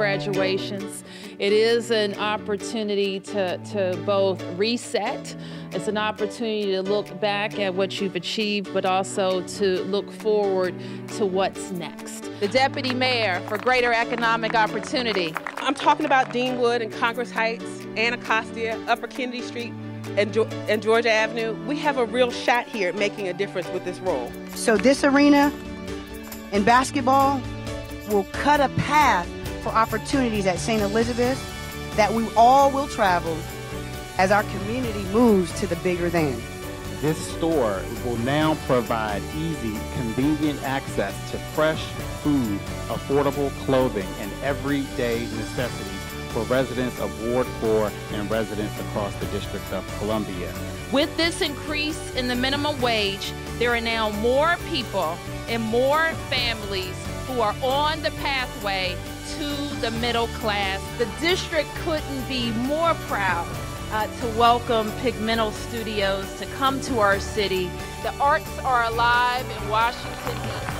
graduations. It is an opportunity to, to both reset, it's an opportunity to look back at what you've achieved, but also to look forward to what's next. The Deputy Mayor for Greater Economic Opportunity. I'm talking about Deanwood and Congress Heights, Anacostia, Upper Kennedy Street, and, and Georgia Avenue. We have a real shot here at making a difference with this role. So this arena in basketball will cut a path for opportunities at St. Elizabeth that we all will travel as our community moves to the bigger than. This store will now provide easy, convenient access to fresh food, affordable clothing, and everyday necessities for residents of Ward 4 and residents across the District of Columbia. With this increase in the minimum wage, there are now more people and more families who are on the pathway to the middle class. The district couldn't be more proud uh, to welcome Pigmental Studios to come to our city. The arts are alive in Washington, D.C.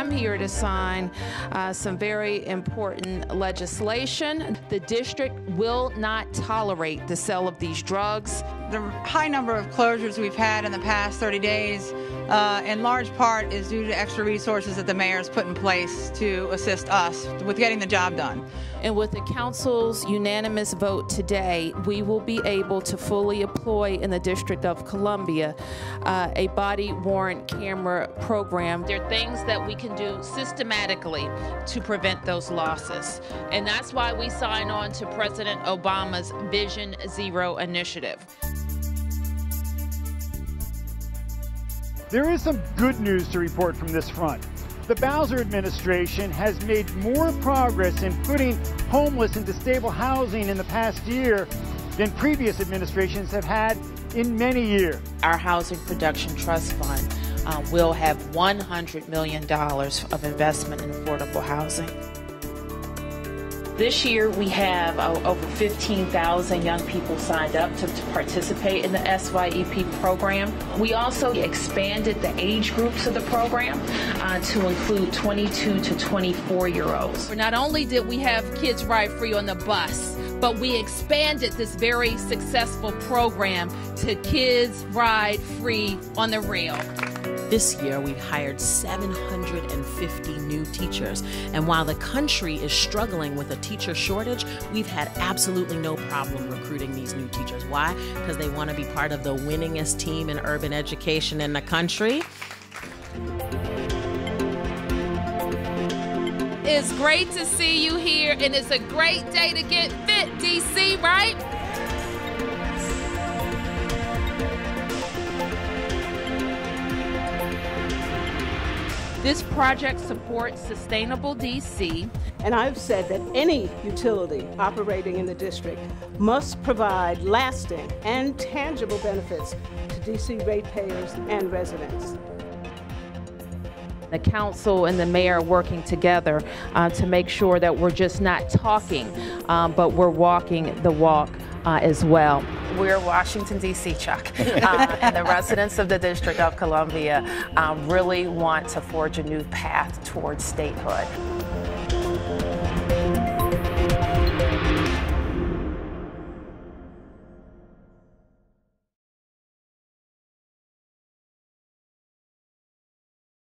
I'm here to sign uh, some very important legislation. The district will not tolerate the sale of these drugs. The high number of closures we've had in the past 30 days uh, in large part is due to extra resources that the mayor has put in place to assist us with getting the job done. And with the council's unanimous vote today, we will be able to fully employ in the District of Columbia uh, a body worn camera program. There are things that we can do systematically to prevent those losses. And that's why we sign on to President Obama's Vision Zero initiative. There is some good news to report from this front. The Bowser administration has made more progress in putting homeless into stable housing in the past year than previous administrations have had in many years. Our Housing Production Trust Fund uh, will have $100 million of investment in affordable housing. This year, we have uh, over 15,000 young people signed up to, to, participate in the SYEP program. We also expanded the age groups of the program uh, to include 22 to 24 year olds. Not only did we have kids ride free on the bus, but we expanded this very successful program to kids ride free on the rail. This year, we've hired 750 new teachers. And while the country is struggling with a teacher shortage, we've had absolutely no problem recruiting these new teachers. Why? Because they want to be part of the winningest team in urban education in the country. It's great to see you here, and it's a great day to get fit, DC, right? This project supports Sustainable DC. And I've said that any utility operating in the district must provide lasting and tangible benefits to DC ratepayers and residents the council and the mayor are working together uh, to make sure that we're just not talking, um, but we're walking the walk uh, as well. We're Washington, D.C., Chuck, uh, and the residents of the District of Columbia um, really want to forge a new path towards statehood.